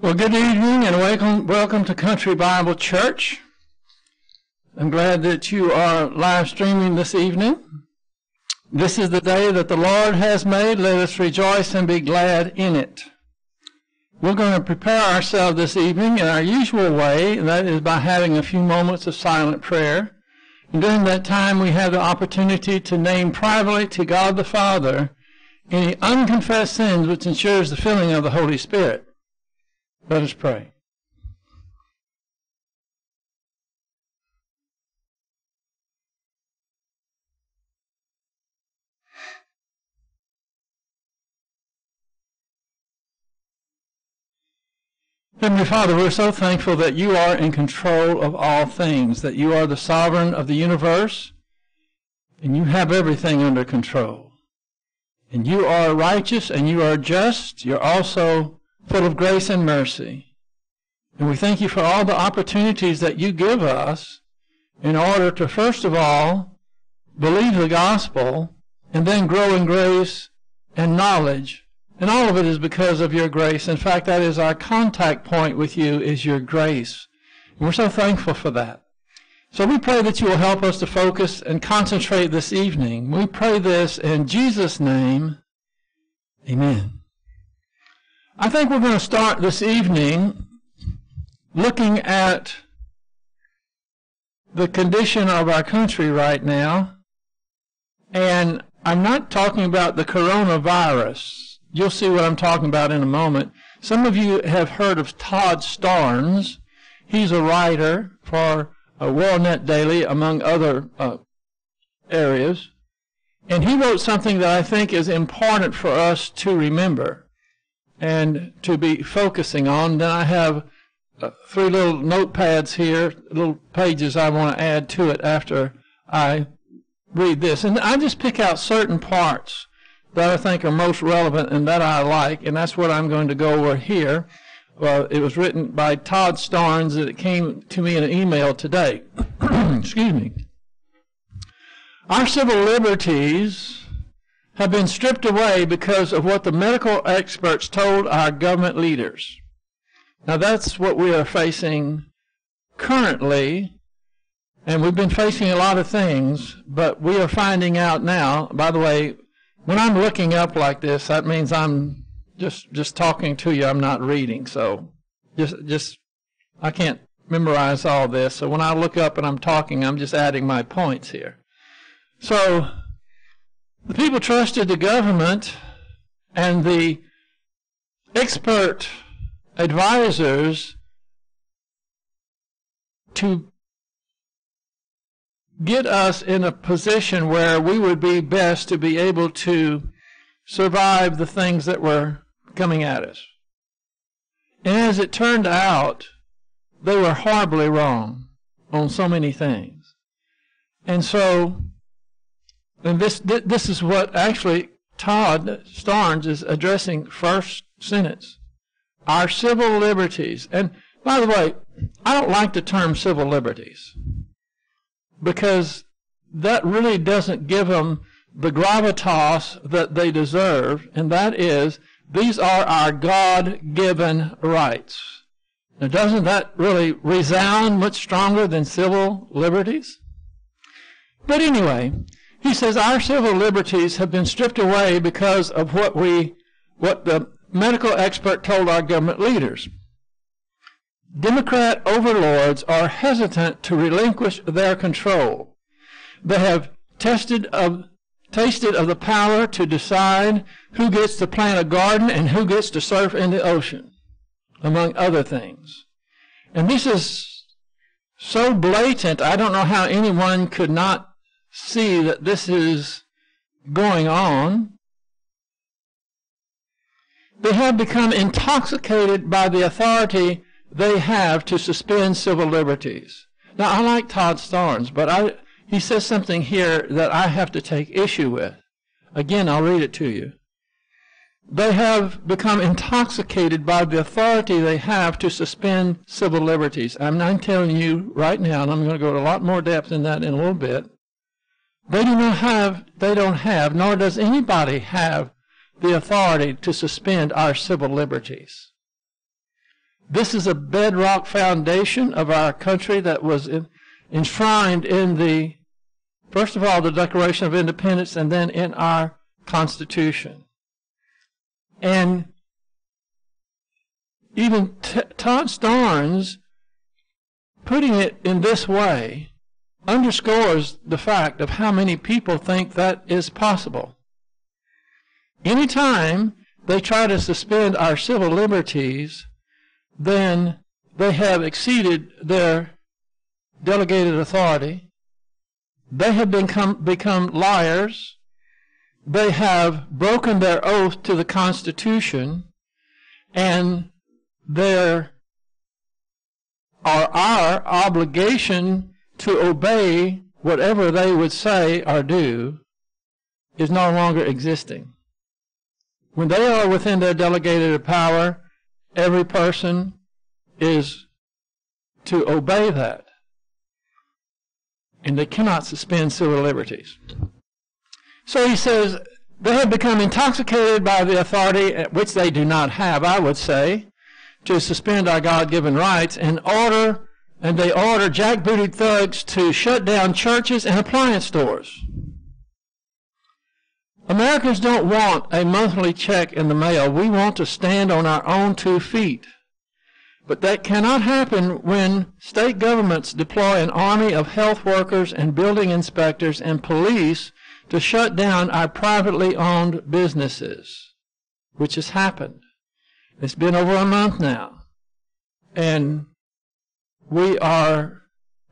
Well, good evening and welcome, welcome to Country Bible Church. I'm glad that you are live streaming this evening. This is the day that the Lord has made. Let us rejoice and be glad in it. We're going to prepare ourselves this evening in our usual way, and that is by having a few moments of silent prayer. And during that time, we have the opportunity to name privately to God the Father any unconfessed sins which ensures the filling of the Holy Spirit. Let us pray. Heavenly Father, we're so thankful that you are in control of all things, that you are the sovereign of the universe, and you have everything under control. And you are righteous and you are just. You're also full of grace and mercy. And we thank you for all the opportunities that you give us in order to, first of all, believe the gospel and then grow in grace and knowledge and all of it is because of your grace. In fact, that is our contact point with you is your grace. And we're so thankful for that. So we pray that you will help us to focus and concentrate this evening. We pray this in Jesus' name. Amen. I think we're going to start this evening looking at the condition of our country right now. And I'm not talking about the coronavirus. You'll see what I'm talking about in a moment. Some of you have heard of Todd Starnes. He's a writer for uh, WorldNet Daily, among other uh, areas. And he wrote something that I think is important for us to remember and to be focusing on. Then I have uh, three little notepads here, little pages I want to add to it after I read this. And I just pick out certain parts that I think are most relevant and that I like, and that's what I'm going to go over here. Well, it was written by Todd Starnes, and it came to me in an email today. Excuse me. Our civil liberties have been stripped away because of what the medical experts told our government leaders. Now, that's what we are facing currently, and we've been facing a lot of things, but we are finding out now, by the way, when I'm looking up like this, that means I'm just just talking to you. I'm not reading. So just just I can't memorize all this. So when I look up and I'm talking, I'm just adding my points here. So the people trusted the government and the expert advisors to get us in a position where we would be best to be able to survive the things that were coming at us. And as it turned out, they were horribly wrong on so many things. And so, and this, this is what actually Todd Starnes is addressing first sentence. Our civil liberties. And by the way, I don't like the term civil liberties because that really doesn't give them the gravitas that they deserve, and that is these are our God given rights. Now, doesn't that really resound much stronger than civil liberties? But anyway, he says our civil liberties have been stripped away because of what we, what the medical expert told our government leaders. Democrat overlords are hesitant to relinquish their control. They have tested of, tasted of the power to decide who gets to plant a garden and who gets to surf in the ocean, among other things. And this is so blatant, I don't know how anyone could not see that this is going on. They have become intoxicated by the authority they have to suspend civil liberties. Now, I like Todd Starnes, but I, he says something here that I have to take issue with. Again, I'll read it to you. They have become intoxicated by the authority they have to suspend civil liberties. I'm not telling you right now, and I'm going to go to a lot more depth in that in a little bit. They do not have, they don't have, nor does anybody have the authority to suspend our civil liberties. This is a bedrock foundation of our country that was in, enshrined in the, first of all, the Declaration of Independence and then in our Constitution. And even Todd Starnes putting it in this way underscores the fact of how many people think that is possible. Anytime they try to suspend our civil liberties, then they have exceeded their delegated authority. They have become, become liars. They have broken their oath to the Constitution, and their or our obligation to obey whatever they would say or do is no longer existing. When they are within their delegated power, every person is to obey that. And they cannot suspend civil liberties. So he says, they have become intoxicated by the authority which they do not have, I would say, to suspend our God-given rights in order, and they order jackbooted thugs to shut down churches and appliance stores. Americans don't want a monthly check in the mail. We want to stand on our own two feet. But that cannot happen when state governments deploy an army of health workers and building inspectors and police to shut down our privately owned businesses, which has happened. It's been over a month now. And we are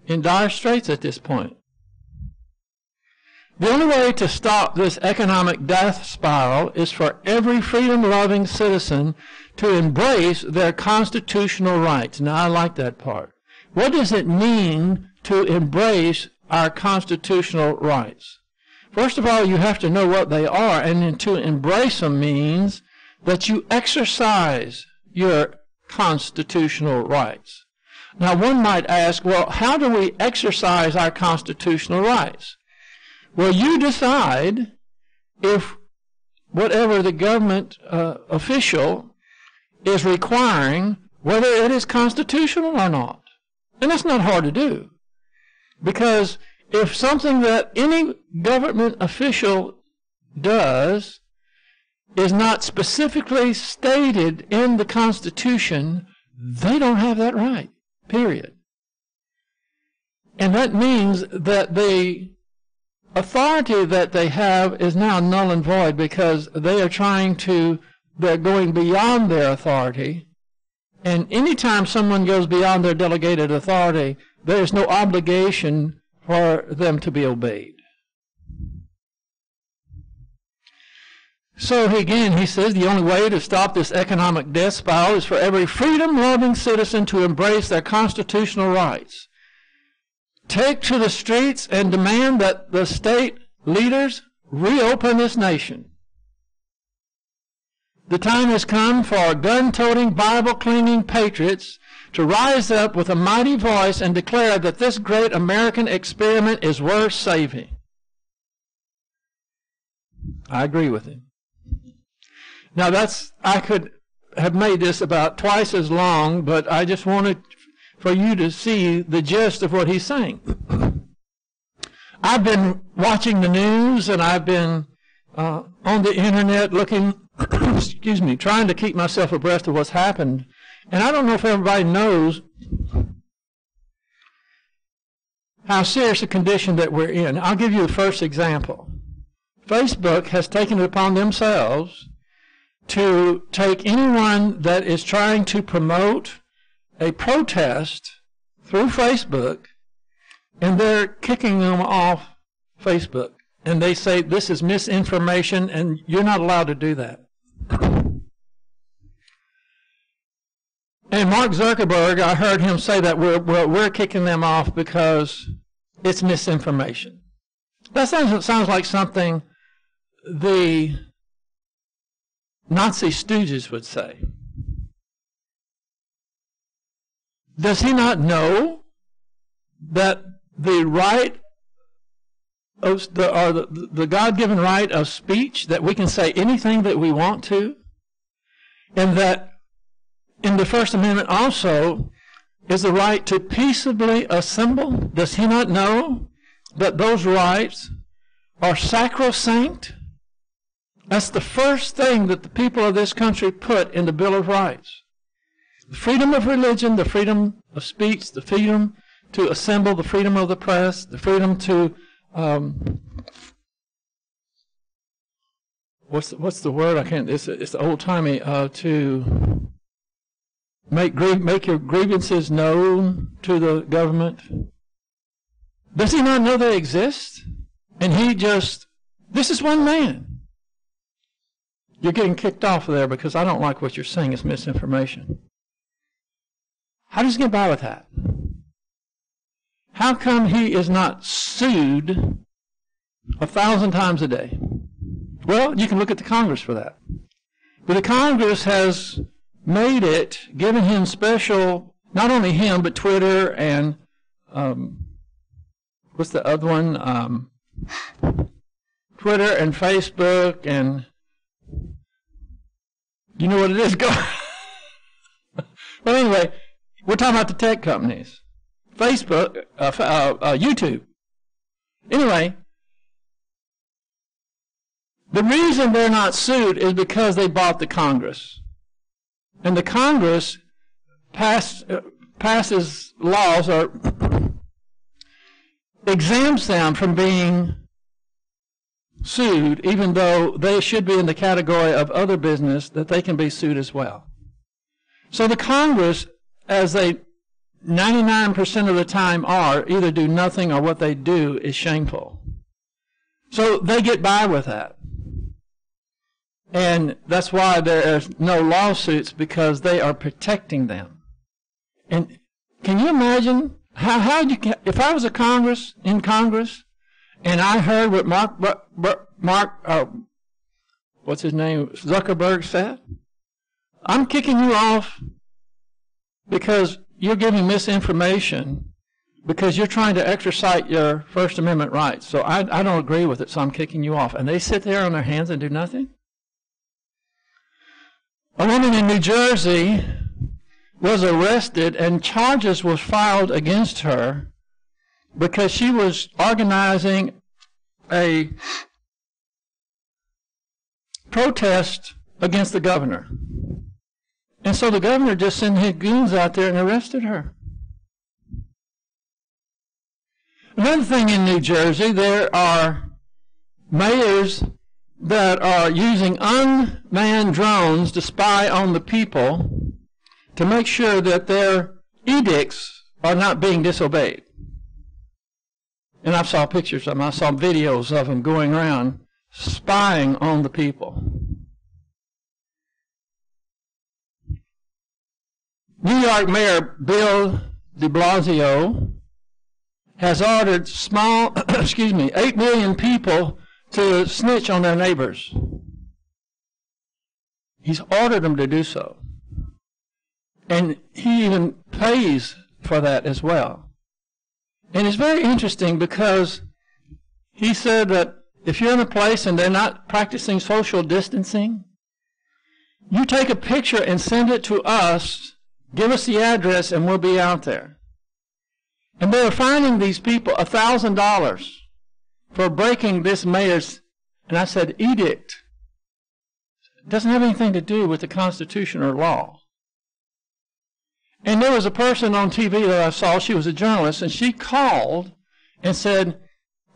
in dire straits at this point. The only way to stop this economic death spiral is for every freedom loving citizen to embrace their constitutional rights. Now, I like that part. What does it mean to embrace our constitutional rights? First of all, you have to know what they are, and to embrace them means that you exercise your constitutional rights. Now, one might ask, well, how do we exercise our constitutional rights? Well, you decide if whatever the government uh, official is requiring, whether it is constitutional or not. And that's not hard to do. Because if something that any government official does is not specifically stated in the Constitution, they don't have that right. Period. And that means that the authority that they have is now null and void because they are trying to, they're going beyond their authority. And anytime someone goes beyond their delegated authority, there is no obligation for them to be obeyed. So again, he says the only way to stop this economic death spiral is for every freedom-loving citizen to embrace their constitutional rights take to the streets and demand that the state leaders reopen this nation. The time has come for gun-toting, Bible-clinging patriots to rise up with a mighty voice and declare that this great American experiment is worth saving. I agree with him. Now that's, I could have made this about twice as long, but I just wanted for you to see the gist of what he's saying. I've been watching the news and I've been uh, on the internet looking, excuse me, trying to keep myself abreast of what's happened. And I don't know if everybody knows how serious a condition that we're in. I'll give you the first example. Facebook has taken it upon themselves to take anyone that is trying to promote a protest through Facebook, and they're kicking them off Facebook. And they say this is misinformation, and you're not allowed to do that. And Mark Zuckerberg, I heard him say that we're, we're, we're kicking them off because it's misinformation. That sounds, sounds like something the Nazi stooges would say. Does he not know that the right of the, or the, the God-given right of speech, that we can say anything that we want to, and that in the First Amendment also is the right to peaceably assemble. Does he not know that those rights are sacrosanct? That's the first thing that the people of this country put in the Bill of Rights. The freedom of religion, the freedom of speech, the freedom to assemble, the freedom of the press, the freedom to um, what's the, what's the word? I can't. It's it's old timey uh, to make make your grievances known to the government. Does he not know they exist? And he just this is one man. You're getting kicked off there because I don't like what you're saying. It's misinformation. How does he get by with that? How come he is not sued a thousand times a day? Well, you can look at the Congress for that. But the Congress has made it, given him special, not only him, but Twitter and, um, what's the other one? Um, Twitter and Facebook and, you know what it is? Go. well, anyway, we're talking about the tech companies. Facebook, uh, uh, uh, YouTube. Anyway, the reason they're not sued is because they bought the Congress. And the Congress pass, uh, passes laws or exempts them from being sued, even though they should be in the category of other business that they can be sued as well. So the Congress, as they 99% of the time are, either do nothing or what they do is shameful. So they get by with that. And that's why there are no lawsuits because they are protecting them. And can you imagine how, how you if I was a Congress, in Congress, and I heard what Mark, Mark, uh, what's his name, Zuckerberg said, I'm kicking you off because you're giving misinformation because you're trying to exercise your First Amendment rights. So I, I don't agree with it, so I'm kicking you off. And they sit there on their hands and do nothing? A woman in New Jersey was arrested and charges was filed against her because she was organizing a protest against the governor. And so the governor just sent his goons out there and arrested her. Another thing in New Jersey, there are mayors that are using unmanned drones to spy on the people to make sure that their edicts are not being disobeyed. And I saw pictures of them, I saw videos of them going around spying on the people. New York Mayor Bill de Blasio has ordered small, excuse me, 8 million people to snitch on their neighbors. He's ordered them to do so. And he even pays for that as well. And it's very interesting because he said that if you're in a place and they're not practicing social distancing, you take a picture and send it to us, give us the address, and we'll be out there. And they were fining these people a thousand dollars for breaking this mayor's, and I said, edict. It doesn't have anything to do with the Constitution or law. And there was a person on TV that I saw, she was a journalist, and she called and said,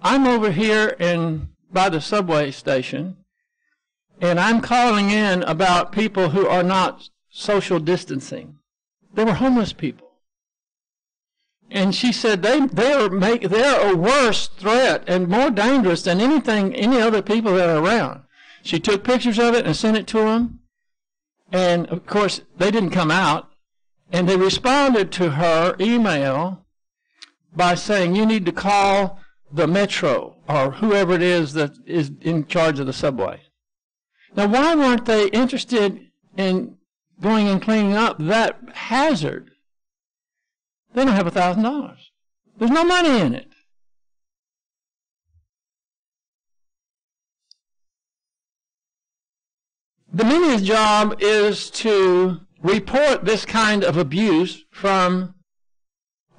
I'm over here in by the subway station, and I'm calling in about people who are not social distancing. They were homeless people. And she said they they are make they're a worse threat and more dangerous than anything any other people that are around. She took pictures of it and sent it to them, and of course they didn't come out. And they responded to her email by saying you need to call the metro or whoever it is that is in charge of the subway. Now, why weren't they interested in going and cleaning up that hazard? They don't have a thousand dollars. There's no money in it. The media's job is to report this kind of abuse from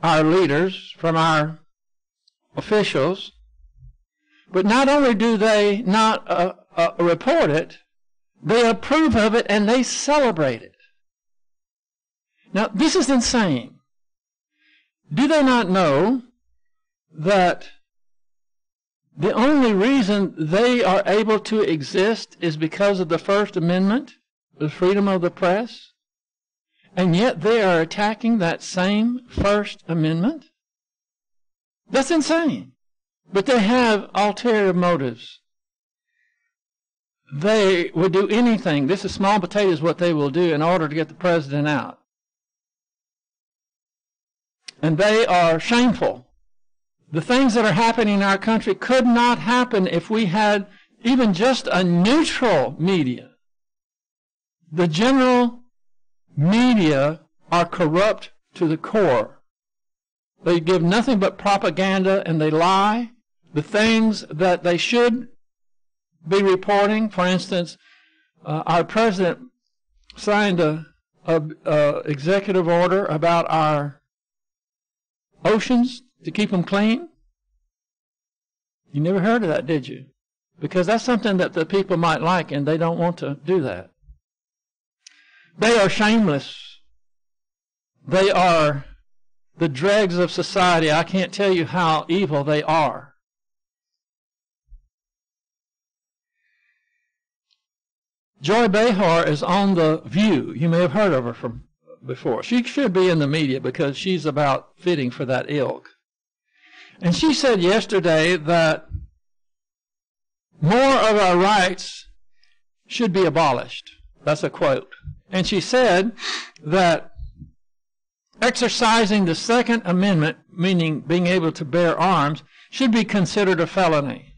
our leaders, from our officials. But not only do they not uh, uh, report it, they approve of it and they celebrate it. Now, this is insane. Do they not know that the only reason they are able to exist is because of the First Amendment, the freedom of the press? And yet they are attacking that same First Amendment? That's insane. But they have ulterior motives. They would do anything. This is small potatoes what they will do in order to get the president out. And they are shameful. The things that are happening in our country could not happen if we had even just a neutral media. The general media are corrupt to the core. They give nothing but propaganda and they lie. The things that they should be reporting, for instance, uh, our president signed a, a, a, executive order about our oceans to keep them clean. You never heard of that, did you? Because that's something that the people might like, and they don't want to do that. They are shameless. They are the dregs of society. I can't tell you how evil they are. Joy Behar is on The View. You may have heard of her from before. She should be in the media because she's about fitting for that ilk. And she said yesterday that more of our rights should be abolished. That's a quote. And she said that exercising the Second Amendment, meaning being able to bear arms, should be considered a felony.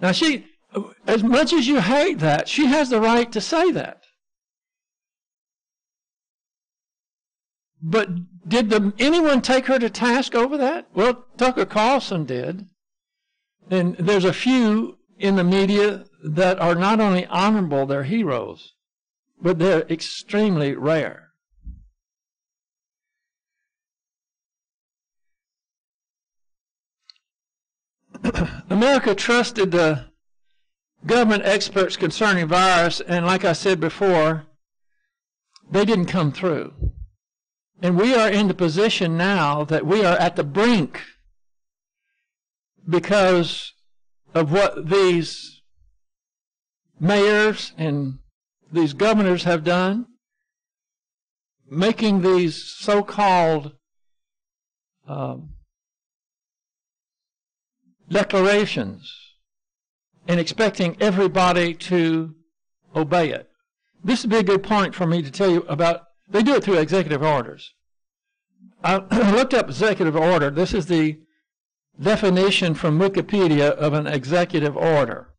Now, she, as much as you hate that, she has the right to say that. But did the, anyone take her to task over that? Well, Tucker Carlson did. And there's a few in the media that are not only honorable, they're heroes but they're extremely rare. America trusted the government experts concerning virus, and like I said before, they didn't come through. And we are in the position now that we are at the brink because of what these mayors and these governors have done, making these so-called um, declarations and expecting everybody to obey it. This would be a good point for me to tell you about. They do it through executive orders. I looked up executive order. This is the definition from Wikipedia of an executive order.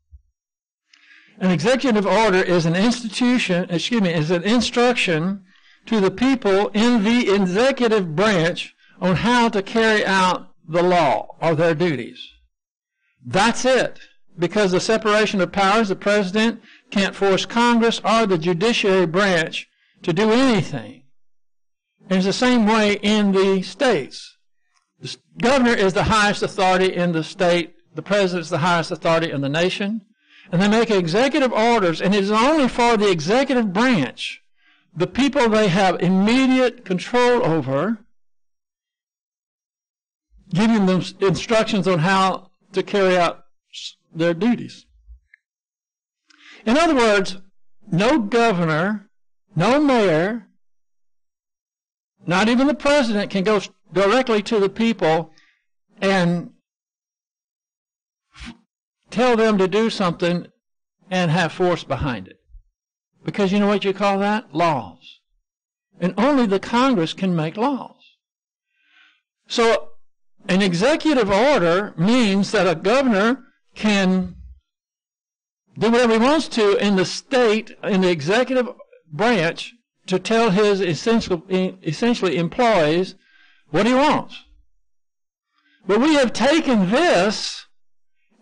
An executive order is an institution, excuse me, is an instruction to the people in the executive branch on how to carry out the law or their duties. That's it. Because the separation of powers, the president can't force Congress or the judiciary branch to do anything. And it's the same way in the states. The governor is the highest authority in the state. The president is the highest authority in the nation and they make executive orders, and it is only for the executive branch, the people they have immediate control over, giving them instructions on how to carry out their duties. In other words, no governor, no mayor, not even the president can go directly to the people and tell them to do something and have force behind it. Because you know what you call that? Laws. And only the Congress can make laws. So an executive order means that a governor can do whatever he wants to in the state, in the executive branch, to tell his essential, essentially employees what he wants. But we have taken this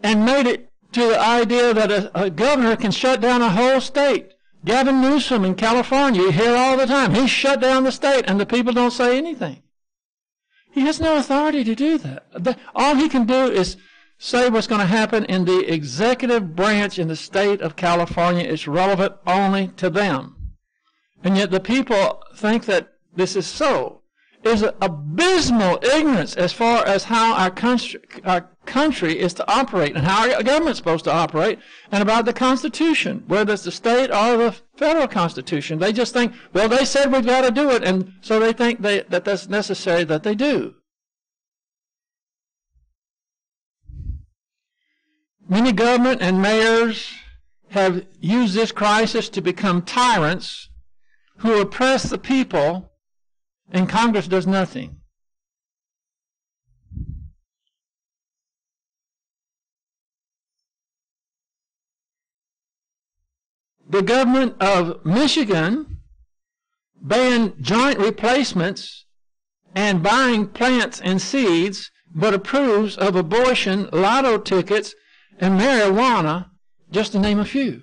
and made it to the idea that a, a governor can shut down a whole state Gavin Newsom in California, you hear all the time, he shut down the state and the people don't say anything. He has no authority to do that. All he can do is say what's going to happen in the executive branch in the state of California is relevant only to them. And yet the people think that this is so. Is abysmal ignorance as far as how our country, our country is to operate and how our government's supposed to operate and about the Constitution, whether it's the state or the federal Constitution. They just think, well, they said we've got to do it, and so they think they, that that's necessary that they do. Many government and mayors have used this crisis to become tyrants who oppress the people, and Congress does nothing. The government of Michigan banned joint replacements and buying plants and seeds, but approves of abortion, lotto tickets, and marijuana, just to name a few.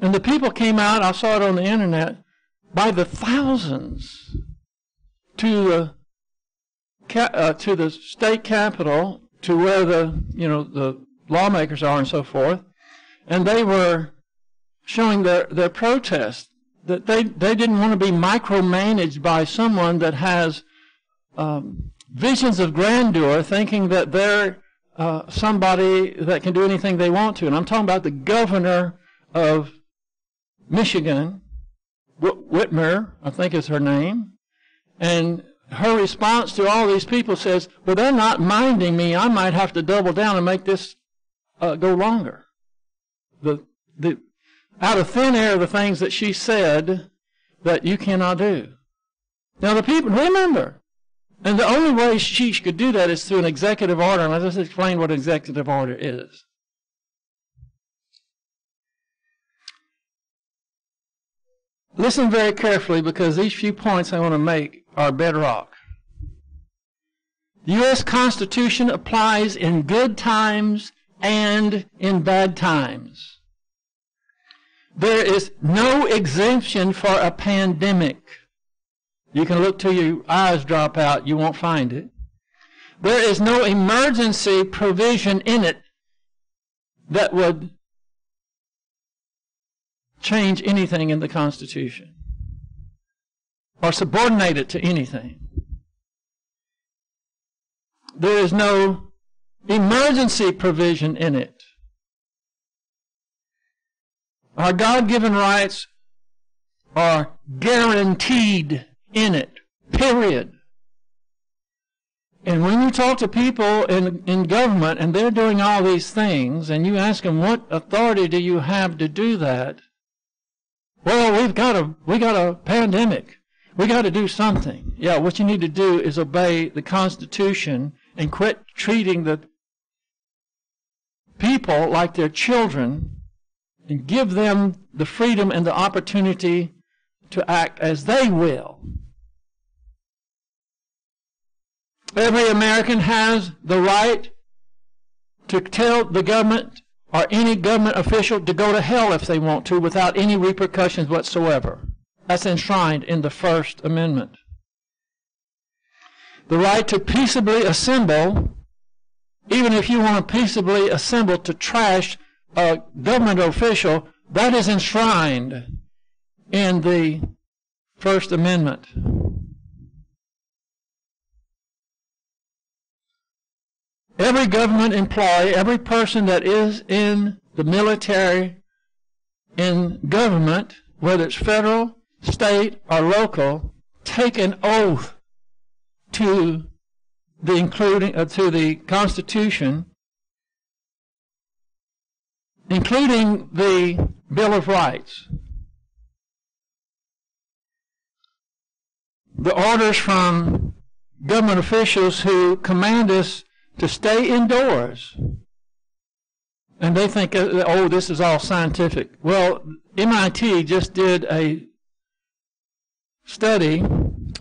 And the people came out, I saw it on the internet, by the thousands to the, uh, to the state capitol, to where the, you know, the lawmakers are and so forth. And they were showing their, their protest that they, they didn't want to be micromanaged by someone that has um, visions of grandeur, thinking that they're uh, somebody that can do anything they want to. And I'm talking about the governor of Michigan, Whitmer, I think is her name. And her response to all these people says, well, they're not minding me. I might have to double down and make this uh, go longer. The, the, out of thin air, the things that she said that you cannot do. Now the people, remember, and the only way she could do that is through an executive order, and I'll just explain what an executive order is. Listen very carefully because these few points I want to make are bedrock. The U.S. Constitution applies in good times and in bad times. There is no exemption for a pandemic. You can look till your eyes drop out, you won't find it. There is no emergency provision in it that would change anything in the Constitution or subordinate it to anything. There is no emergency provision in it. Our God given rights are guaranteed in it. Period. And when you talk to people in, in government and they're doing all these things, and you ask them, what authority do you have to do that? Well, we've got a, we got a pandemic. We got to do something. Yeah, what you need to do is obey the Constitution and quit treating the people like they're children and give them the freedom and the opportunity to act as they will. Every American has the right to tell the government or any government official to go to hell if they want to without any repercussions whatsoever. That's enshrined in the First Amendment. The right to peaceably assemble, even if you want to peaceably assemble to trash a government official, that is enshrined in the First Amendment. Every government employee, every person that is in the military, in government, whether it's federal, state, or local, take an oath to the including uh, to the Constitution, including the Bill of Rights. The orders from government officials who command us to stay indoors. And they think, uh, oh, this is all scientific. Well, MIT just did a study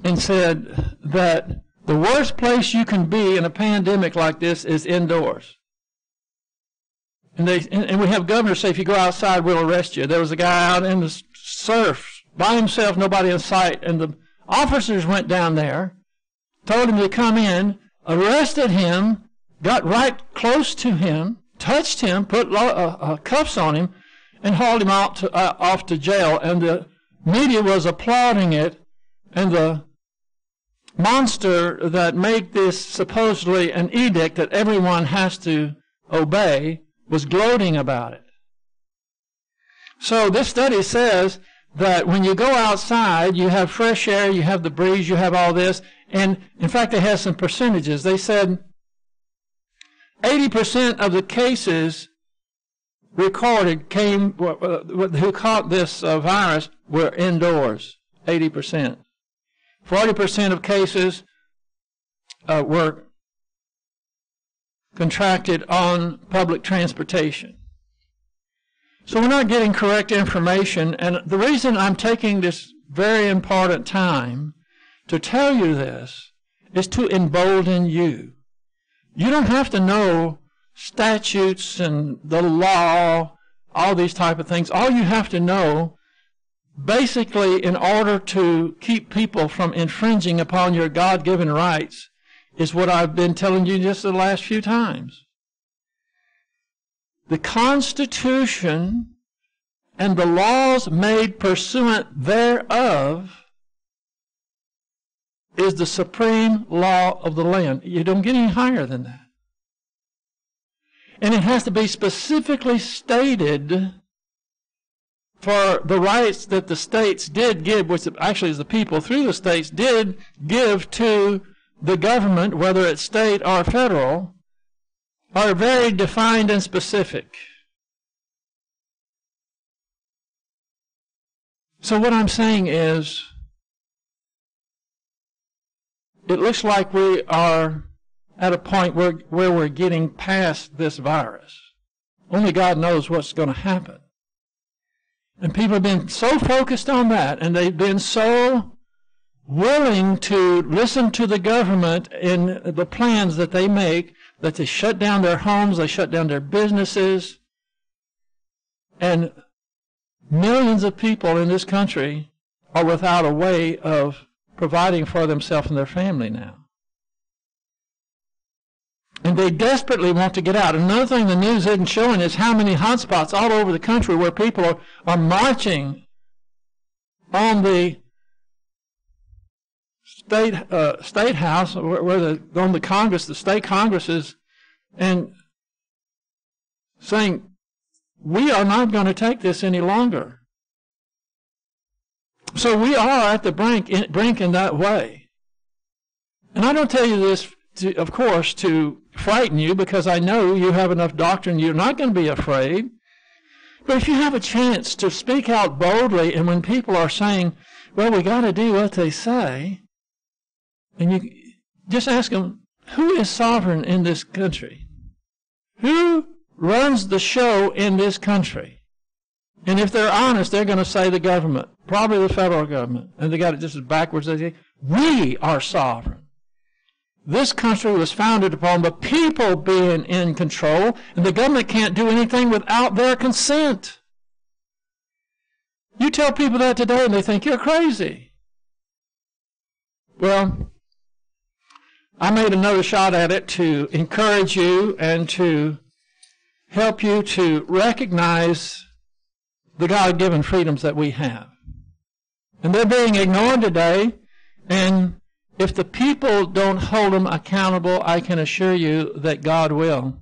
and said that the worst place you can be in a pandemic like this is indoors. And, they, and, and we have governors say, if you go outside, we'll arrest you. There was a guy out in the surf by himself, nobody in sight, and the officers went down there, told him to come in, arrested him, got right close to him, touched him, put uh, uh, cuffs on him, and hauled him out to, uh, off to jail. And the media was applauding it, and the monster that made this supposedly an edict that everyone has to obey was gloating about it. So this study says that when you go outside, you have fresh air, you have the breeze, you have all this, and in fact, they have some percentages. They said 80% of the cases recorded came, who caught this uh, virus were indoors. 80%. 40% of cases uh, were contracted on public transportation. So we're not getting correct information, and the reason I'm taking this very important time to tell you this is to embolden you. You don't have to know statutes and the law, all these type of things. All you have to know, basically, in order to keep people from infringing upon your God-given rights, is what I've been telling you just the last few times. The Constitution and the laws made pursuant thereof is the supreme law of the land. You don't get any higher than that. And it has to be specifically stated for the rights that the states did give, which actually is the people through the states did give to the government, whether it's state or federal, are very defined and specific. So what I'm saying is, it looks like we are at a point where, where we're getting past this virus. Only God knows what's going to happen. And people have been so focused on that, and they've been so willing to listen to the government in the plans that they make, that they shut down their homes, they shut down their businesses, and millions of people in this country are without a way of providing for themselves and their family now. And they desperately want to get out. Another thing the news isn't showing is how many hotspots all over the country where people are, are marching on the state uh, state house, where, where the on the Congress, the state Congresses, and saying, "We are not going to take this any longer." So we are at the brink, in, brink in that way. And I don't tell you this, to, of course, to frighten you because I know you have enough doctrine you're not going to be afraid. But if you have a chance to speak out boldly, and when people are saying, well, we got to do what they say, and you just ask them, who is sovereign in this country? Who runs the show in this country? And if they're honest, they're going to say the government, probably the federal government. And they got it just as backwards as they. We are sovereign. This country was founded upon the people being in control, and the government can't do anything without their consent. You tell people that today, and they think you're crazy. Well, I made another shot at it to encourage you and to help you to recognize the God given freedoms that we have. And they're being ignored today, and if the people don't hold them accountable, I can assure you that God will.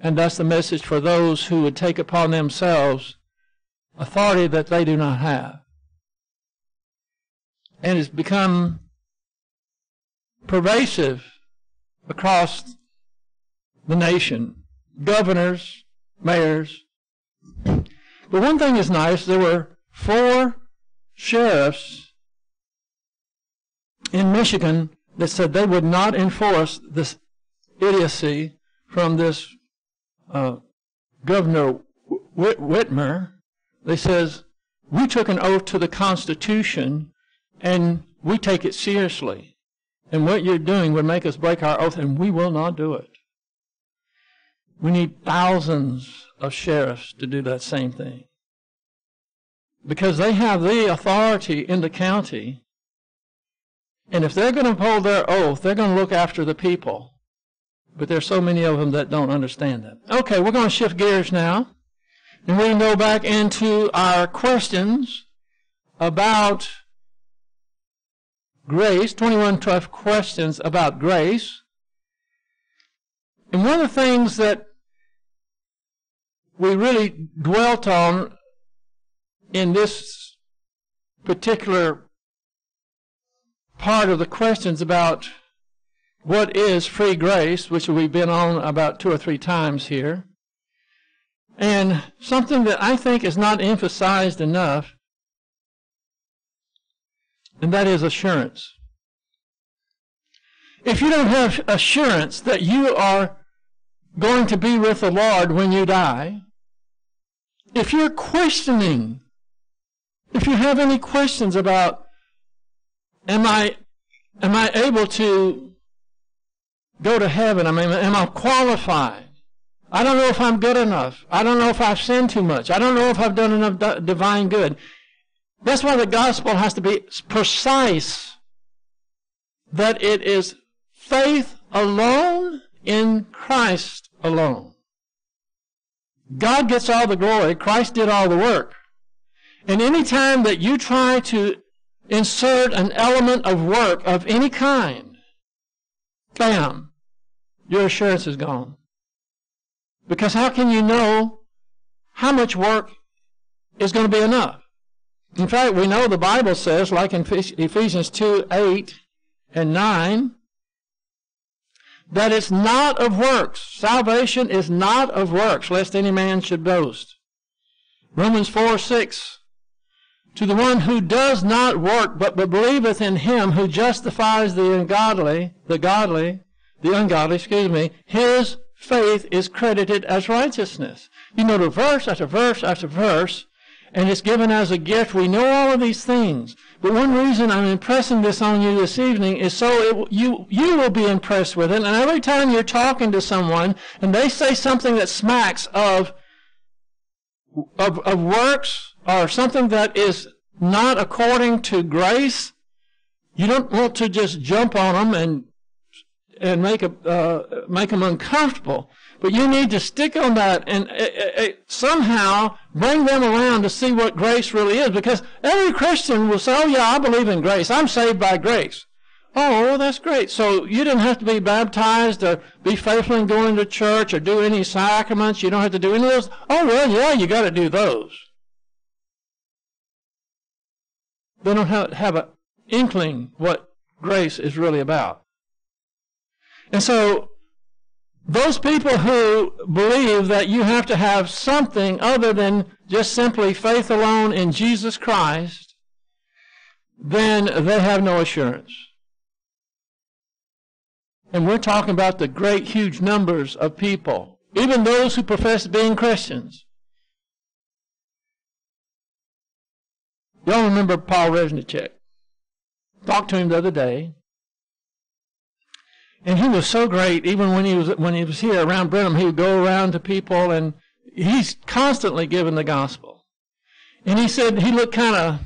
And that's the message for those who would take upon themselves authority that they do not have. And it's become pervasive across the nation. Governors, mayors. But one thing is nice, there were four sheriffs in Michigan that said they would not enforce this idiocy from this uh, Governor Whit- Whitmer. They says we took an oath to the Constitution and we take it seriously. And what you're doing would make us break our oath, and we will not do it. We need thousands of sheriffs to do that same thing. Because they have the authority in the county. And if they're going to uphold their oath, they're going to look after the people. But there's so many of them that don't understand that. Okay, we're going to shift gears now. And we can go back into our questions about grace, 21 tough questions about grace. And one of the things that we really dwelt on in this particular part of the questions about what is free grace, which we've been on about two or three times here, and something that I think is not emphasized enough, and that is assurance. If you don't have assurance that you are going to be with the Lord when you die, if you're questioning, if you have any questions about, am I, am I able to go to heaven? I mean, am I qualified? I don't know if I'm good enough. I don't know if I've sinned too much. I don't know if I've done enough divine good. That's why the gospel has to be precise that it is faith alone in Christ alone. God gets all the glory. Christ did all the work. And any time that you try to insert an element of work of any kind, bam, your assurance is gone. Because how can you know how much work is going to be enough? In fact, we know the Bible says, like in Ephesians 2 8 and 9, that it's not of works. Salvation is not of works, lest any man should boast. Romans 4 6. To the one who does not work, but believeth in him who justifies the ungodly, the godly, the ungodly, excuse me, his faith is credited as righteousness. You know the verse after verse after verse, and it's given as a gift. We know all of these things. But one reason I'm impressing this on you this evening is so it, you, you will be impressed with it. And every time you're talking to someone and they say something that smacks of, of, of works or something that is not according to grace, you don't want to just jump on them and and make a, uh, make them uncomfortable. But you need to stick on that and uh, uh, uh, somehow bring them around to see what grace really is. Because every Christian will say, "Oh yeah, I believe in grace. I'm saved by grace." Oh, that's great. So you didn't have to be baptized or be faithful in going to church or do any sacraments. You don't have to do any of those. Oh well, yeah, you got to do those. They don't have, have an inkling what grace is really about. And so those people who believe that you have to have something other than just simply faith alone in Jesus Christ, then they have no assurance. And we're talking about the great, huge numbers of people, even those who profess being Christians. Y'all remember Paul Reznicek? Talked to him the other day. And he was so great, even when he was when he was here around Brenham, he would go around to people and he's constantly giving the gospel. And he said he looked kind of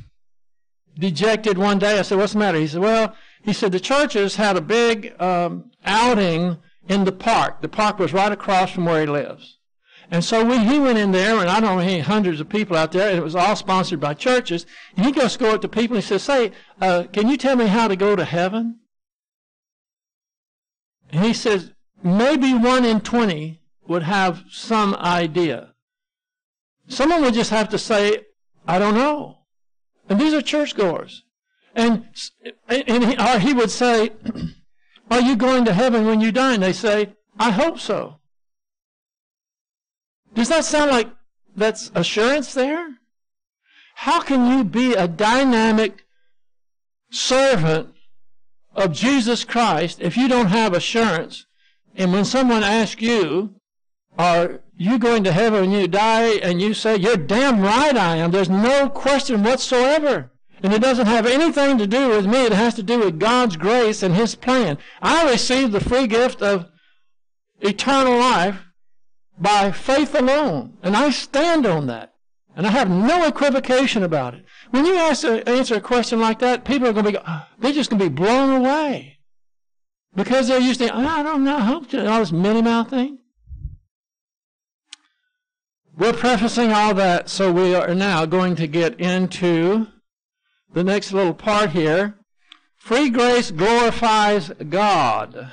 dejected one day. I said, "What's the matter?" He said, "Well," he said, "the churches had a big um, outing in the park. The park was right across from where he lives." And so we, he went in there, and I don't know how many hundreds of people out there, and it was all sponsored by churches. And he goes to go up to people and he says, "Say, uh, can you tell me how to go to heaven?" He says, maybe one in 20 would have some idea. Someone would just have to say, I don't know. And these are churchgoers. And, and he, or he would say, Are you going to heaven when you die? And they say, I hope so. Does that sound like that's assurance there? How can you be a dynamic servant of Jesus Christ if you don't have assurance, and when someone asks you, are you going to heaven when you die, and you say, you're damn right I am, there's no question whatsoever. And it doesn't have anything to do with me. It has to do with God's grace and His plan. I received the free gift of eternal life by faith alone. And I stand on that. And I have no equivocation about it. When you ask answer a question like that, people are going to be, they're just going to be blown away. Because they're used to, ah, I don't know, all this mini mouth thing. We're prefacing all that, so we are now going to get into the next little part here. Free grace glorifies God.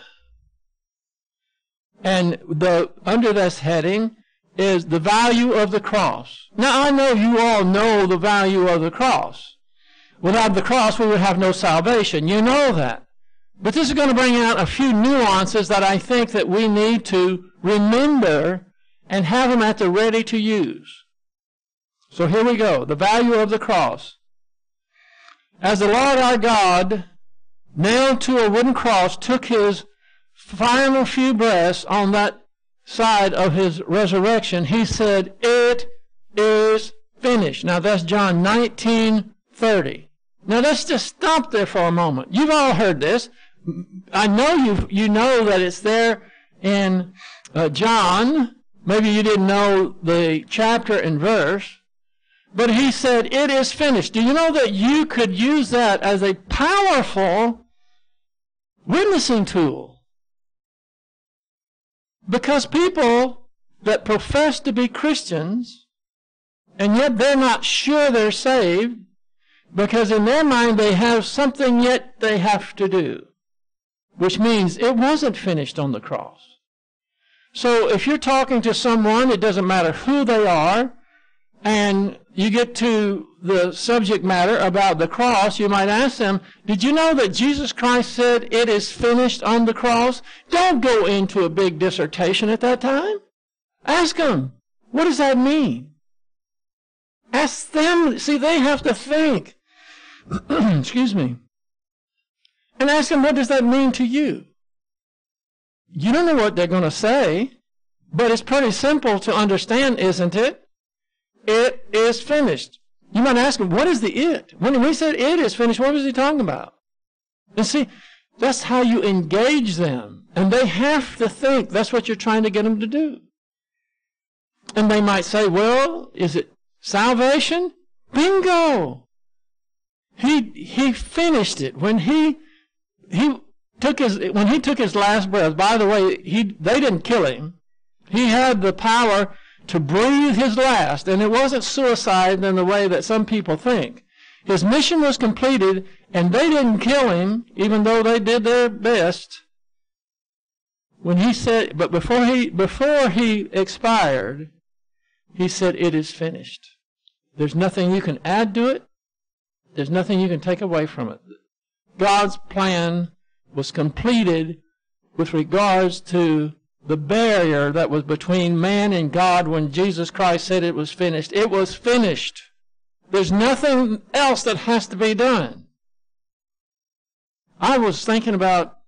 And the under this heading is the value of the cross. Now I know you all know the value of the cross. Without the cross we would have no salvation. You know that. But this is going to bring out a few nuances that I think that we need to remember and have them at the ready to use. So here we go. The value of the cross. As the Lord our God, nailed to a wooden cross, took his final few breaths on that side of his resurrection, he said, It is finished. Now that's John 19 30. Now let's just stop there for a moment. You've all heard this. I know you you know that it's there in uh, John Maybe you didn't know the chapter and verse, but he said, It is finished. Do you know that you could use that as a powerful witnessing tool? Because people that profess to be Christians, and yet they're not sure they're saved, because in their mind they have something yet they have to do, which means it wasn't finished on the cross. So if you're talking to someone, it doesn't matter who they are, and you get to the subject matter about the cross, you might ask them, Did you know that Jesus Christ said it is finished on the cross? Don't go into a big dissertation at that time. Ask them, What does that mean? Ask them. See, they have to think. Excuse me. And ask them, What does that mean to you? You don't know what they're going to say, but it's pretty simple to understand, isn't it? It is finished. You might ask him, what is the it? When we said it is finished, what was he talking about? And see, that's how you engage them. And they have to think that's what you're trying to get them to do. And they might say, well, is it salvation? Bingo! He, he finished it. When he, he took his when he took his last breath. By the way, he they didn't kill him. He had the power to breathe his last, and it wasn't suicide in the way that some people think. His mission was completed, and they didn't kill him, even though they did their best. When he said, but before he before he expired, he said, "It is finished." There's nothing you can add to it. There's nothing you can take away from it. God's plan was completed with regards to the barrier that was between man and God when Jesus Christ said it was finished. It was finished. There's nothing else that has to be done. I was thinking about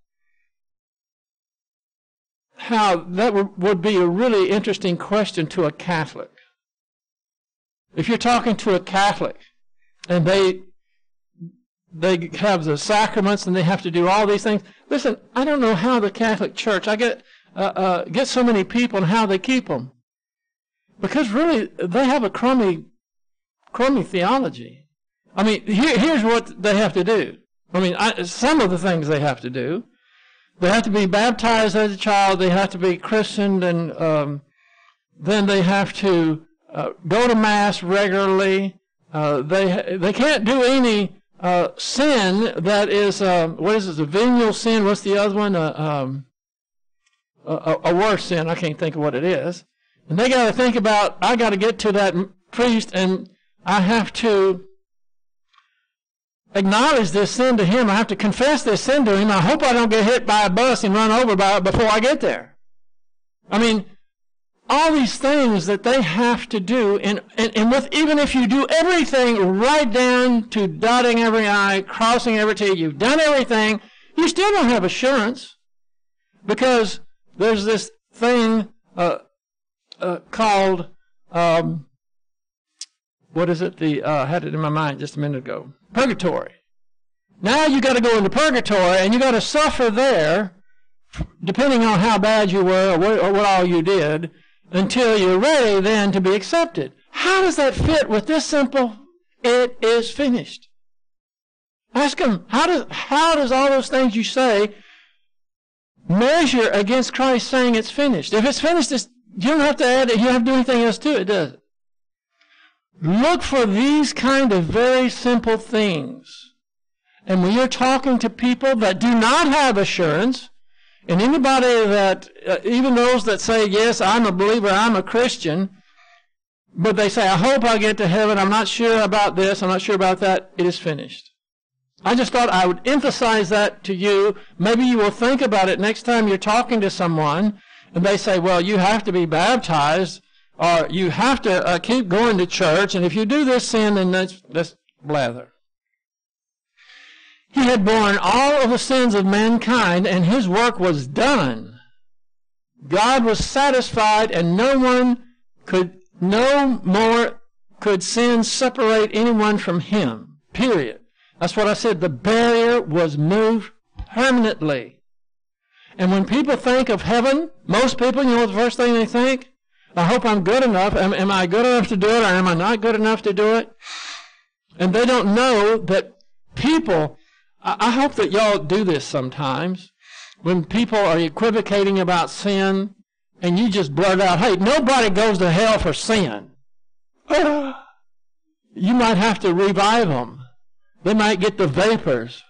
how that would be a really interesting question to a Catholic. If you're talking to a Catholic and they they have the sacraments and they have to do all these things. Listen, I don't know how the Catholic Church, I get, uh, uh, get so many people and how they keep them. Because really, they have a crummy, crummy theology. I mean, here, here's what they have to do. I mean, I, some of the things they have to do. They have to be baptized as a child. They have to be christened, and um, then they have to uh, go to mass regularly. Uh, they they can't do any uh, sin that is, uh, what is it, a venial sin? What's the other one? Uh, um, a, a, worse sin. I can't think of what it is. And they got to think about, I got to get to that priest and I have to acknowledge this sin to him. I have to confess this sin to him. I hope I don't get hit by a bus and run over by it before I get there. I mean, all these things that they have to do, and, and, and with even if you do everything right down to dotting every I, crossing every T, you've done everything, you still don't have assurance because there's this thing uh, uh, called um, what is it? The uh, I had it in my mind just a minute ago. Purgatory. Now you got to go into purgatory and you got to suffer there, depending on how bad you were or what, or what all you did until you're ready then to be accepted. How does that fit with this simple, it is finished? Ask him, how does, how does all those things you say measure against Christ saying it's finished? If it's finished, it's, you don't have to add it, you don't have to do anything else to it, does it? Look for these kind of very simple things. And when you're talking to people that do not have assurance, and anybody that, uh, even those that say, yes, I'm a believer, I'm a Christian, but they say, I hope I get to heaven, I'm not sure about this, I'm not sure about that, it is finished. I just thought I would emphasize that to you. Maybe you will think about it next time you're talking to someone and they say, well, you have to be baptized or you have to uh, keep going to church and if you do this sin, then that's, that's blather. He had borne all of the sins of mankind and his work was done. God was satisfied and no one could, no more could sin separate anyone from him. Period. That's what I said. The barrier was moved permanently. And when people think of heaven, most people, you know the first thing they think? I hope I'm good enough. Am, am I good enough to do it or am I not good enough to do it? And they don't know that people, I, I hope that y'all do this sometimes. When people are equivocating about sin and you just blurt out, hey, nobody goes to hell for sin. you might have to revive them. They might get the vapors.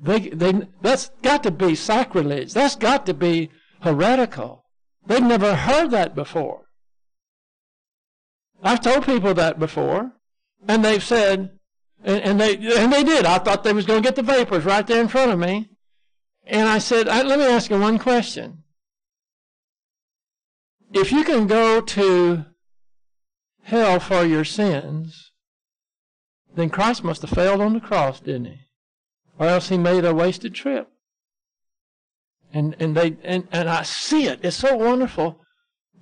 They, they, that's got to be sacrilege. That's got to be heretical. They've never heard that before. I've told people that before, and they've said, and, and they and they did. I thought they was going to get the vapors right there in front of me, and I said, "Let me ask you one question. If you can go to hell for your sins, then Christ must have failed on the cross, didn't he? Or else he made a wasted trip. And and they and, and I see it. It's so wonderful.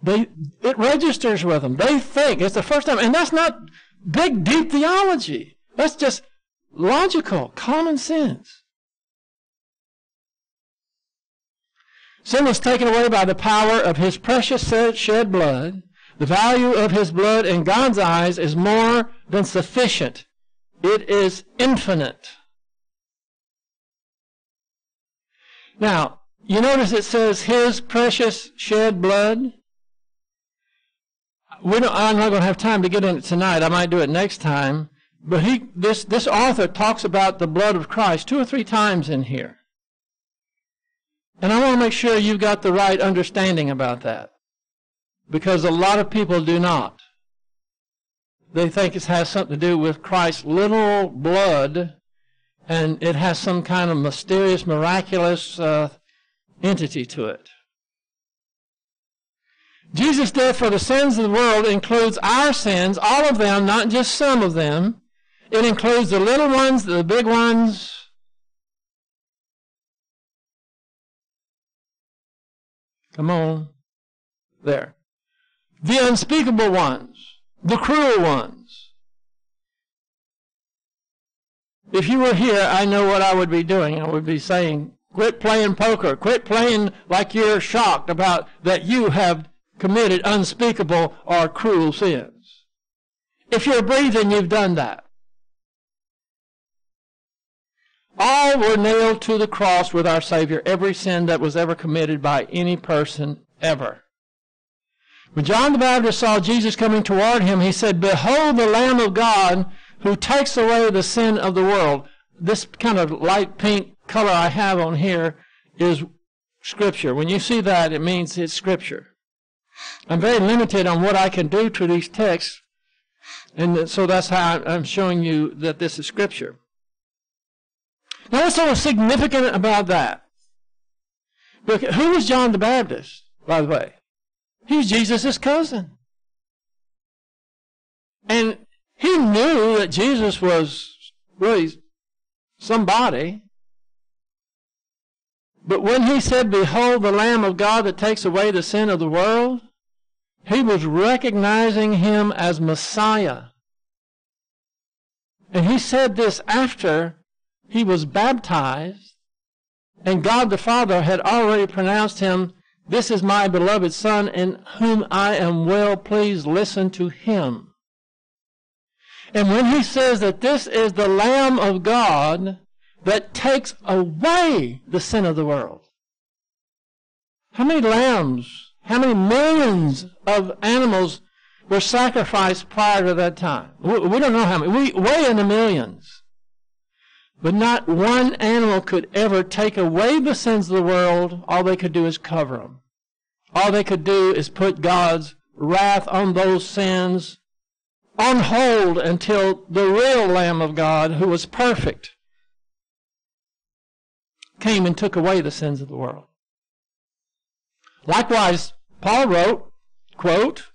They it registers with them. They think it's the first time, and that's not big deep theology. That's just logical, common sense. Sin was taken away by the power of his precious shed blood. The value of his blood in God's eyes is more than sufficient it is infinite. Now, you notice it says his precious shed blood. We don't, I'm not going to have time to get in it tonight. I might do it next time. But he, this, this author talks about the blood of Christ two or three times in here. And I want to make sure you've got the right understanding about that. Because a lot of people do not they think it has something to do with Christ's literal blood, and it has some kind of mysterious, miraculous uh, entity to it. Jesus' death for the sins of the world includes our sins, all of them, not just some of them. It includes the little ones, the big ones. Come on. There. The unspeakable ones the cruel ones. If you were here, I know what I would be doing. I would be saying, quit playing poker. Quit playing like you're shocked about that you have committed unspeakable or cruel sins. If you're breathing, you've done that. All were nailed to the cross with our Savior, every sin that was ever committed by any person ever. When John the Baptist saw Jesus coming toward him, he said, Behold the Lamb of God who takes away the sin of the world. This kind of light pink color I have on here is Scripture. When you see that, it means it's Scripture. I'm very limited on what I can do to these texts, and so that's how I'm showing you that this is Scripture. Now, what's so significant about that? Look, Who was John the Baptist, by the way? He's Jesus' cousin. And he knew that Jesus was really somebody. But when he said, Behold the Lamb of God that takes away the sin of the world, he was recognizing him as Messiah. And he said this after he was baptized, and God the Father had already pronounced him This is my beloved Son, in whom I am well pleased. Listen to him. And when he says that this is the Lamb of God that takes away the sin of the world, how many lambs, how many millions of animals were sacrificed prior to that time? We don't know how many. We way in the millions. But not one animal could ever take away the sins of the world. All they could do is cover them. All they could do is put God's wrath on those sins on hold until the real Lamb of God, who was perfect, came and took away the sins of the world. Likewise, Paul wrote, quote,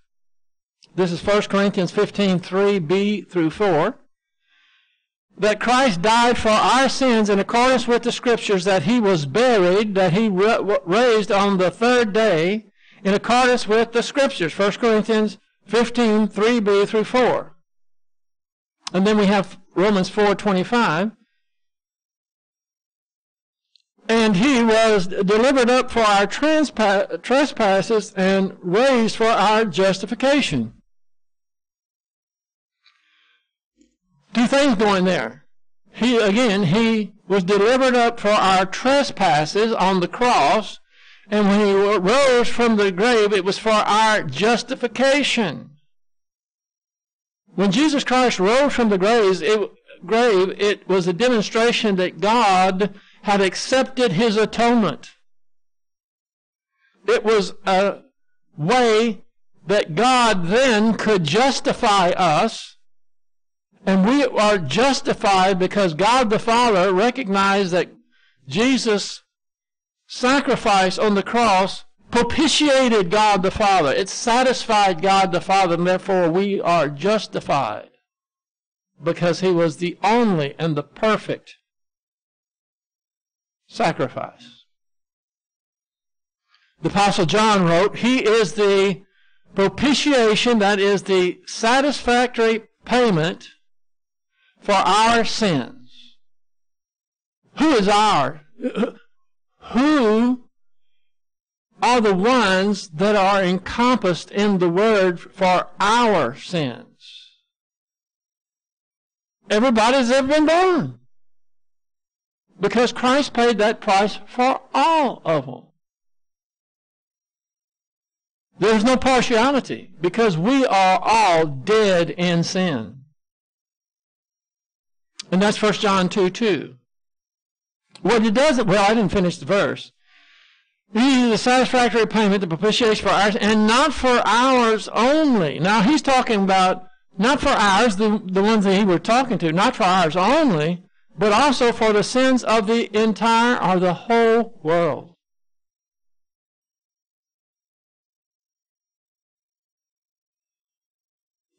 this is 1 Corinthians 15, 3b through 4, that Christ died for our sins in accordance with the Scriptures, that he was buried, that he raised on the third day in accordance with the Scriptures. 1 Corinthians 15, 3b through 4. And then we have Romans 4, 25. And he was delivered up for our trespasses and raised for our justification. Two things going there. He, again, he was delivered up for our trespasses on the cross, and when he rose from the grave, it was for our justification. When Jesus Christ rose from the grave, it, grave, it was a demonstration that God had accepted his atonement. It was a way that God then could justify us and we are justified because God the Father recognized that Jesus' sacrifice on the cross propitiated God the Father. It satisfied God the Father, and therefore we are justified because he was the only and the perfect sacrifice. The Apostle John wrote, He is the propitiation, that is the satisfactory payment for our sins. Who is our? Who are the ones that are encompassed in the word for our sins? Everybody's ever been born. Because Christ paid that price for all of them. There's no partiality because we are all dead in sin. And that's 1 John 2 2. What it does, well, I didn't finish the verse. He is the satisfactory payment, the propitiation for ours, and not for ours only. Now, he's talking about not for ours, the, the ones that he was talking to, not for ours only, but also for the sins of the entire or the whole world.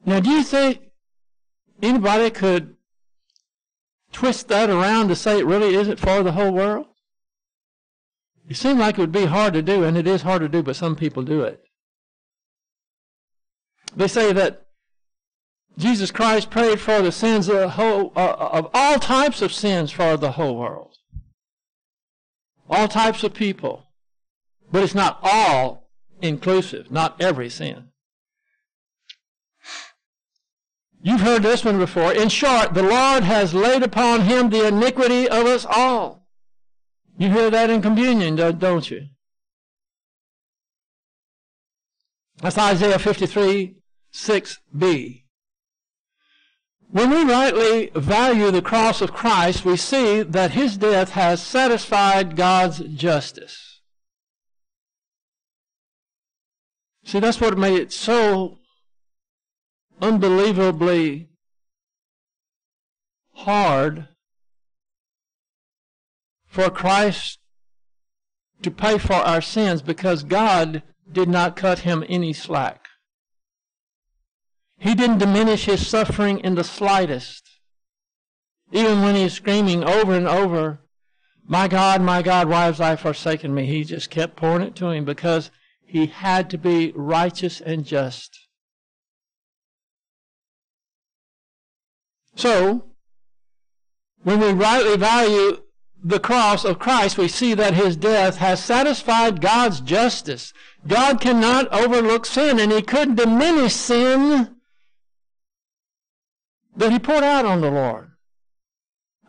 Now, do you think anybody could twist that around to say it really isn't for the whole world? It seems like it would be hard to do, and it is hard to do, but some people do it. They say that Jesus Christ prayed for the sins of, whole, uh, of all types of sins for the whole world. All types of people. But it's not all inclusive, not every sin. You've heard this one before. In short, the Lord has laid upon him the iniquity of us all. You hear that in communion, don't you? That's Isaiah 53, 6b. When we rightly value the cross of Christ, we see that his death has satisfied God's justice. See, that's what made it so unbelievably hard for Christ to pay for our sins because God did not cut him any slack. He didn't diminish his suffering in the slightest. Even when he's screaming over and over, My God, my God, why have I forsaken me? He just kept pouring it to him because he had to be righteous and just. So, when we rightly value the cross of Christ, we see that his death has satisfied God's justice. God cannot overlook sin, and he couldn't diminish sin that he poured out on the Lord.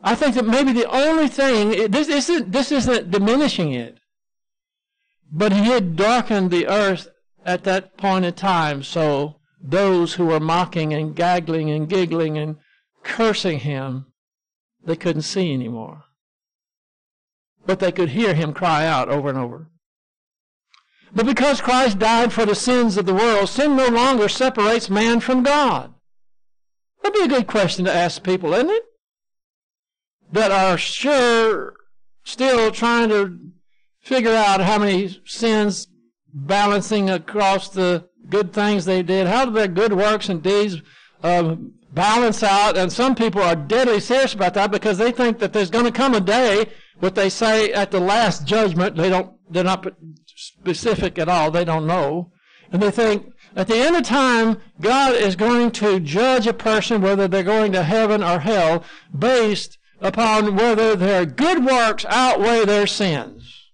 I think that maybe the only thing, this isn't, this isn't diminishing it, but he had darkened the earth at that point in time, so those who were mocking and gaggling and giggling and cursing him, they couldn't see anymore. But they could hear him cry out over and over. But because Christ died for the sins of the world, sin no longer separates man from God. That'd be a good question to ask people, isn't it? That are sure still trying to figure out how many sins balancing across the good things they did. How do their good works and deeds uh, balance out? And some people are deadly serious about that because they think that there's going to come a day, what they say at the last judgment, they don't, they're not specific at all. They don't know. And they think at the end of time, God is going to judge a person whether they're going to heaven or hell based upon whether their good works outweigh their sins.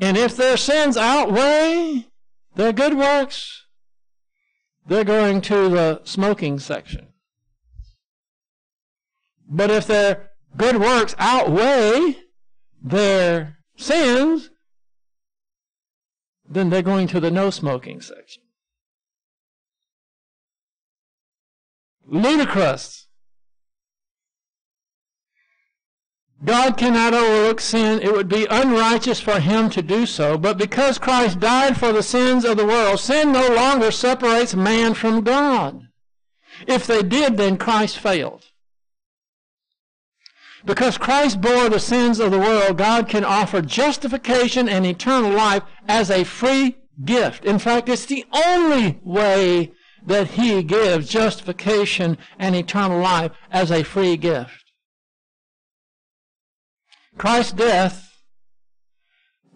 And if their sins outweigh their good works, they're going to the smoking section. But if their good works outweigh their sins, then they're going to the no smoking section. Ludicrous. God cannot overlook sin. It would be unrighteous for him to do so. But because Christ died for the sins of the world, sin no longer separates man from God. If they did, then Christ failed. Because Christ bore the sins of the world, God can offer justification and eternal life as a free gift. In fact, it's the only way that He gives justification and eternal life as a free gift. Christ's death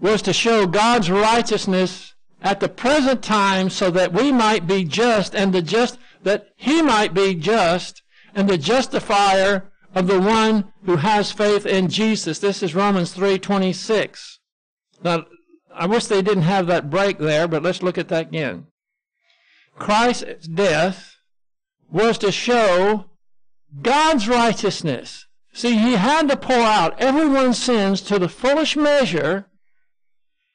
was to show God's righteousness at the present time so that we might be just and the just that he might be just and the justifier of the one who has faith in Jesus. This is Romans 3:26. Now I wish they didn't have that break there, but let's look at that again. Christ's death was to show God's righteousness See, he had to pour out everyone's sins to the fullest measure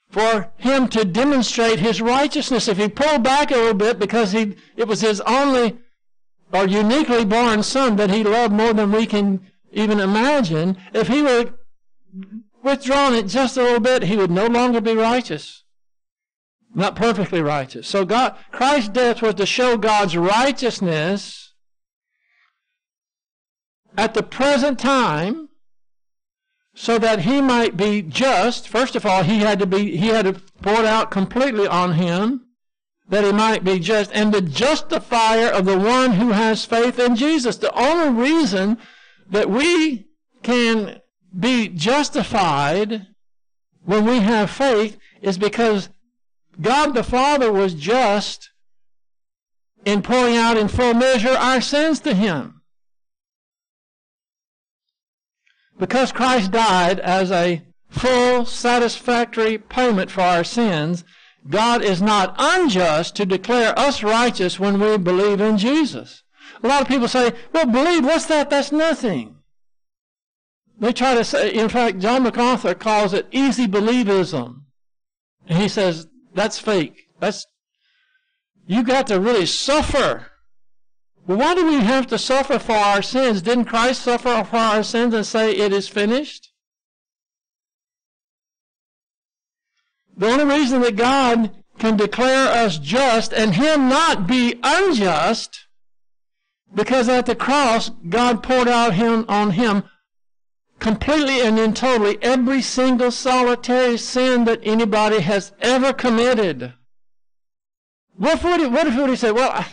for him to demonstrate his righteousness. If he pulled back a little bit because he, it was his only or uniquely born son that he loved more than we can even imagine, if he were withdrawn it just a little bit, he would no longer be righteous. Not perfectly righteous. So God, Christ's death was to show God's righteousness at the present time so that he might be just. First of all, he had to be, he had to pour it out completely on him that he might be just and the justifier of the one who has faith in Jesus. The only reason that we can be justified when we have faith is because God the Father was just in pouring out in full measure our sins to him. Because Christ died as a full, satisfactory payment for our sins, God is not unjust to declare us righteous when we believe in Jesus. A lot of people say, well, believe, what's that? That's nothing. They try to say, in fact, John MacArthur calls it easy believism. And he says, that's fake. That's, you got to really suffer well, why do we have to suffer for our sins? Didn't Christ suffer for our sins and say, It is finished? The only reason that God can declare us just and Him not be unjust, because at the cross, God poured out him, on Him completely and in totally every single solitary sin that anybody has ever committed. What if, what if he say, well,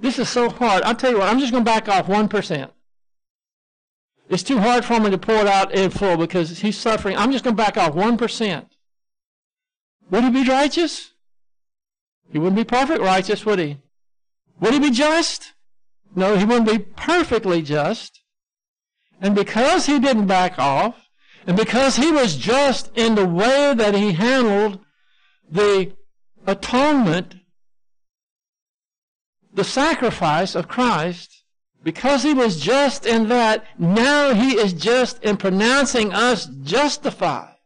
this is so hard. I'll tell you what, I'm just going to back off 1%. It's too hard for me to pour it out in full because he's suffering. I'm just going to back off 1%. Would he be righteous? He wouldn't be perfect righteous, would he? Would he be just? No, he wouldn't be perfectly just. And because he didn't back off, and because he was just in the way that he handled the atonement, the sacrifice of Christ, because he was just in that, now he is just in pronouncing us justified.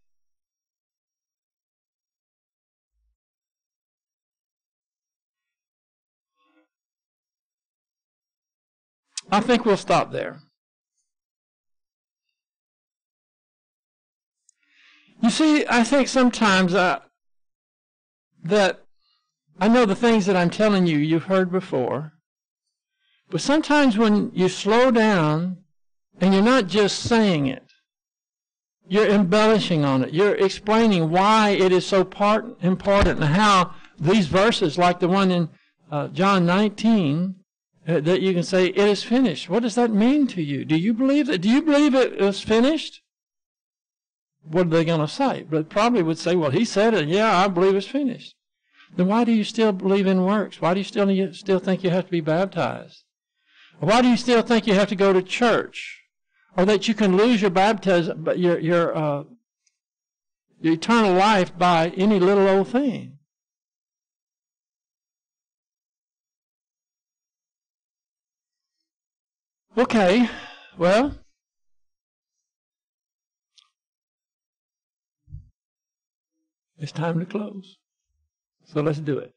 I think we'll stop there. You see, I think sometimes uh, that I know the things that I'm telling you you've heard before, but sometimes when you slow down and you're not just saying it, you're embellishing on it. You're explaining why it is so part, important and how these verses, like the one in uh, John 19, uh, that you can say, it is finished. What does that mean to you? Do you believe that? Do you believe it is finished? What are they going to say? But probably would say, well, he said it. Yeah, I believe it's finished. Then why do you still believe in works? Why do you still, you still think you have to be baptized? Why do you still think you have to go to church? Or that you can lose your baptism, your, your, uh, your eternal life by any little old thing? Okay, well, it's time to close. So let's do it.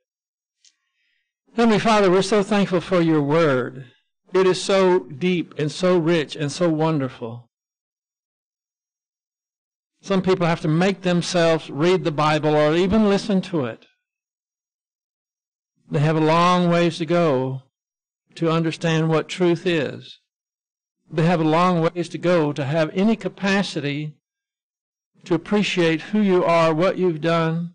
Heavenly Father, we're so thankful for your word. It is so deep and so rich and so wonderful. Some people have to make themselves read the Bible or even listen to it. They have a long ways to go to understand what truth is. They have a long ways to go to have any capacity to appreciate who you are, what you've done,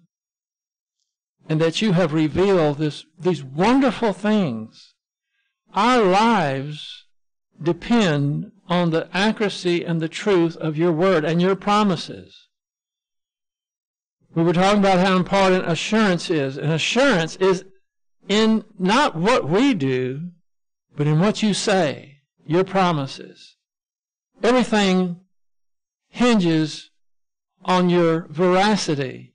and that you have revealed this, these wonderful things. Our lives depend on the accuracy and the truth of your word and your promises. We were talking about how important assurance is, and assurance is in not what we do, but in what you say your promises. Everything hinges on your veracity,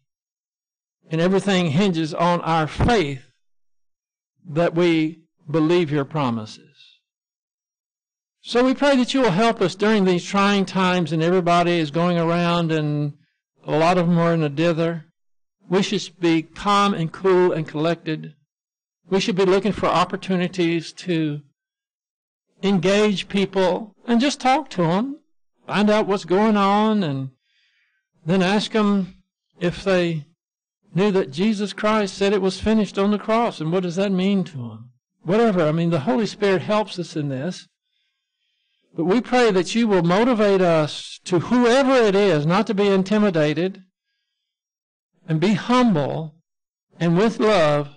and everything hinges on our faith that we believe your promises. So we pray that you will help us during these trying times and everybody is going around and a lot of them are in a dither. We should be calm and cool and collected. We should be looking for opportunities to engage people and just talk to them, find out what's going on, and then ask them if they knew that Jesus Christ said it was finished on the cross, and what does that mean to them? Whatever. I mean, the Holy Spirit helps us in this. But we pray that you will motivate us to whoever it is not to be intimidated and be humble and with love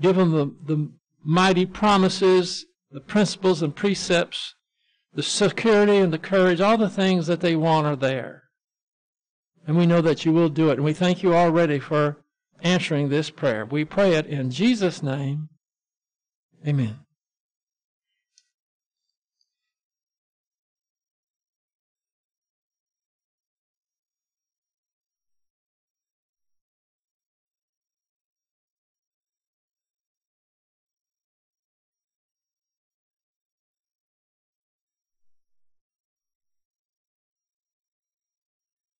give them the, the mighty promises the principles and precepts, the security and the courage, all the things that they want are there. And we know that you will do it. And we thank you already for answering this prayer. We pray it in Jesus' name. Amen.